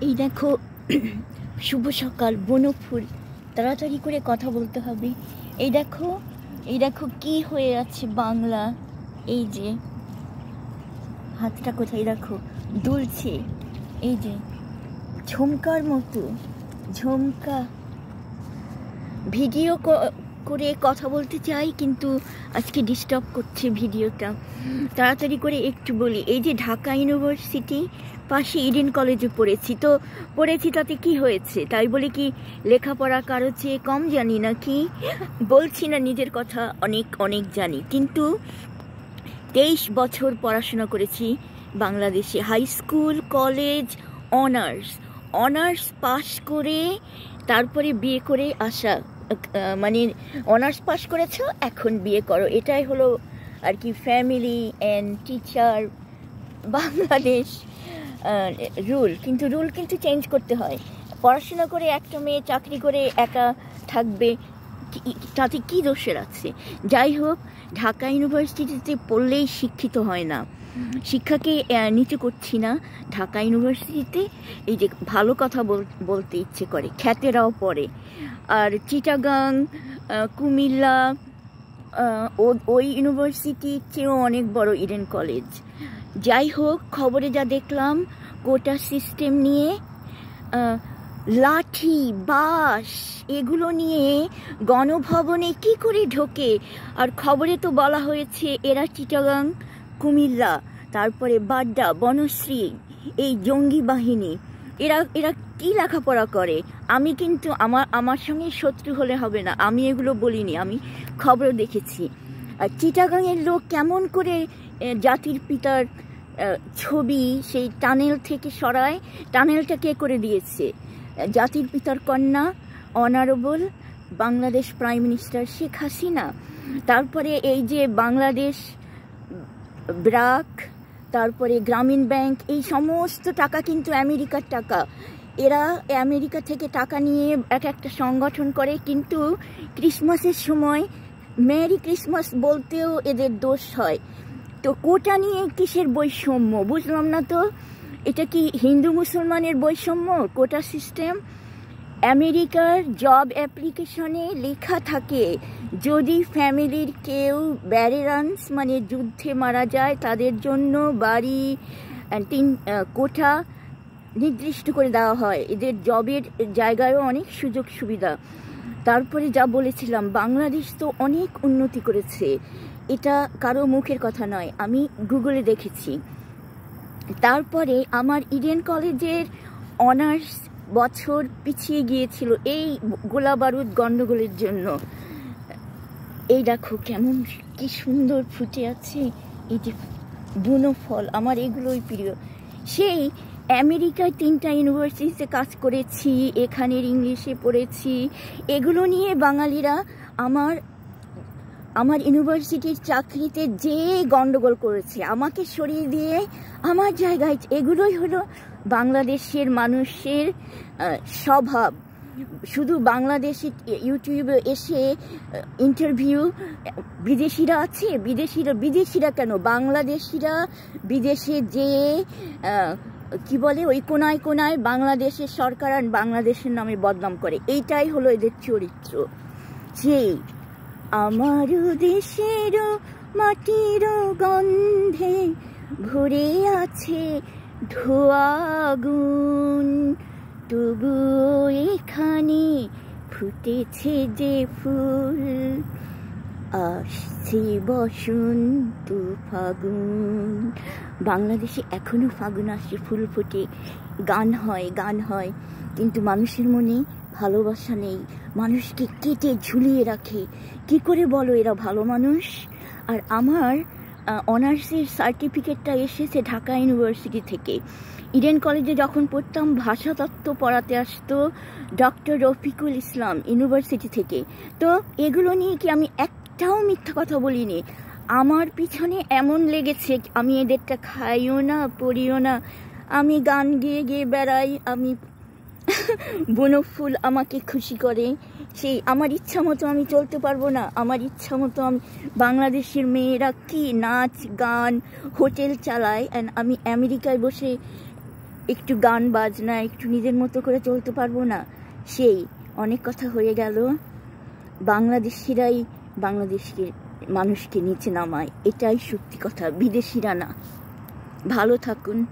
এই দেখো, শুভ সকাল, বনফুল। তাড়াতাড়ি করে কথা বলতে হবে। এই দেখো এই দেখো কি হয়ে আছে বাংলা। এই যে, হাতটা কোথায় রাখো দুলছে। এই যে, ঝুমকার মতো, ঝুমকা। ভিডিও করে কথা বলতে চাই, কিন্তু আজকে ডিস্টার্ব করছে ভিডিওটা। তাড়াতাড়ি করে একটু বলি, এই যে ঢাকা ইউনিভার্সিটি পাশে ইডেন কলেজে পড়েছি, তো পড়েছি তাতে কি হয়েছে? তাই বলে কি লেখাপড়া কারও চেয়ে কম জানি না কি বলছি না নিজের কথা অনেক অনেক জানি, কিন্তু তেইশ বছর পড়াশোনা করেছি বাংলাদেশে। High school, college, honours. Honours pass করে তারপরে বিয়ে করে আসা। মানে অনার্স পাশ করেছ, এখন বিয়ে করো। এটাই হলো আর কি family and teacher Bangladesh rule কিন্তু রুল কিন্তু চেঞ্জ করতে হয়। পড়াশোনা করে একটা মেয়ে, চাকরি করে একা থাকবে তাতে কী দোষের আছে যাই হোক, ঢাকা ইউনিভার্সিটিতে পড়লেই শিক্ষিত হয় না। শিক্ষাকে নিচে করছি না। ঢাকা ইউনিভার্সিটিতে এই যে ভালো কথা বলতে ইচ্ছে করে, খ্যাতেরাও পড়ে। আর চিটাগাং কুমিল্লা ওই ইউনিভার্সিটির চেয়েও অনেক বড় ইডেন কলেজ। যাই হোক, খবরে যা দেখলাম, কোটা সিস্টেম নিয়ে লাঠি বাস এগুলো নিয়ে গণভবনে কি করে ঢোকে? আর খবরে তো বলা হয়েছে, এরা চিটাগাং, কুমিল্লা, তারপরে বাড্ডা, বনশ্রী, এই জঙ্গি বাহিনী। এরা এরা কি লেখাপড়া করে? আমি কিন্তু আমার আমার সঙ্গে শত্রু হলে হবে না। আমি এগুলো বলিনি, আমি খবর দেখেছি। আর চিটাগাংয়ের লোক কেমন করে জাতির পিতার ছবি সেই টানেল থেকে সরায়, টানেলটা কে করে দিয়েছে? জাতির পিতার কন্যা honourable Bangladesh prime minister Sheikh Hasina. তারপরে এই যে বাংলাদেশ ব্রাক, তারপরে গ্রামীণ ব্যাংক, এই সমস্ত টাকা কিন্তু আমেরিকার টাকা। এরা আমেরিকা থেকে টাকা নিয়ে এক একটা সংগঠন করে, কিন্তু ক্রিসমাসের সময় মেরি ক্রিসমাস বলতেও এদের দোষ হয়। তো কোটা নিয়ে কিসের বৈষম্য? বুঝলাম না তো। এটা কি হিন্দু মুসলমানের বৈষম্য? Quota system? আমেরিকার জব অ্যাপ্লিকেশনে লেখা থাকে, যদি ফ্যামিলির কেউ ব্যারেরান্স মানে যুদ্ধে মারা যায়, তাদের জন্য বাড়ি তিন কোঠা নির্দিষ্ট করে দেওয়া হয়। এদের জবের জায়গায়ও অনেক সুযোগ সুবিধা। তারপরে যা বলেছিলাম, বাংলাদেশ তো অনেক উন্নতি করেছে। এটা কারও মুখের কথা নয়, আমি গুগলে দেখেছি। তারপরে আমার ইডেন কলেজের অনার্স বছর পিছিয়ে গিয়েছিল এই গোলা বারুদ গণ্ডগোলের জন্য। এই দেখো কেমন কি সুন্দর ফুটে আছে। এই যে বুনো ফল, আমার এগুলোই প্রিয়। সেই আমেরিকায় তিনটা ইউনিভার্সিটিতে কাজ করেছি, এখানের ইংলিশে পড়েছি। এগুলো নিয়ে বাঙালিরা আমার আমার ইউনিভার্সিটির চাকরিতে যে গন্ডগোল করেছে, আমাকে সরিয়ে দিয়ে আমার জায়গায়, এগুলোই হলো বাংলাদেশের মানুষের স্বভাব। শুধু বাংলাদেশি ইউটিউবে এসে ইন্টারভিউ বিদেশিরা আছে? বিদেশিরা বিদেশিরা কেন? বাংলাদেশিরা বিদেশে যে কি বলে, ওই কোনায় কোনায় বাংলাদেশের সরকার আর বাংলাদেশের নামে বদনাম করে। এইটাই হলো এদের চরিত্র। সেই আমার দেশের মাটির গন্ধে ভরে আছে ধোয়াগুন তবু এখানে ফুটেছে যে ফুল, আসছে বসন্ত ফাগুন। বাংলাদেশে এখনও ফাগুন আসছে ফুল ফুটে, গান হয় গান হয়। কিন্তু মানুষের মনে ভালোবাসা নেই। মানুষকে কেটে ঝুলিয়ে রাখে। কি করে বলো এরা ভালো মানুষ? আর আমার অনার্সের সার্টিফিকেটটা এসেছে ঢাকা ইউনিভার্সিটি থেকে। ইডেন কলেজে যখন পড়তাম, ভাষাতত্ত্ব পড়াতে আসতো ডক্টর রফিকুল ইসলাম ইউনিভার্সিটি থেকে। তো এগুলো নিয়ে কি আমি একটাও মিথ্যা কথা বলিনি? আমার পিছনে এমন লেগেছে, আমি এদেরটা খাইও না, পড়িও না। আমি গান গেয়ে গেয়ে বেড়াই, আমি বনফুল আমাকে খুশি করে। সেই আমার ইচ্ছা মতো আমি চলতে পারব না। আমার ইচ্ছা মতো আমি বাংলাদেশের মেয়েরা কি নাচ, গান, হোটেল চালায়। অ্যান্ড আমি আমেরিকায় বসে একটু গান, বাজনা, একটু নিজের মতো করে চলতে পারব না। সেই অনেক কথা হয়ে গেল। বাংলাদেশিরাই বাংলাদেশকে মানুষকে নিচে নামায়। এটাই সত্যি কথা। বিদেশিরা না। ভালো থাকুন।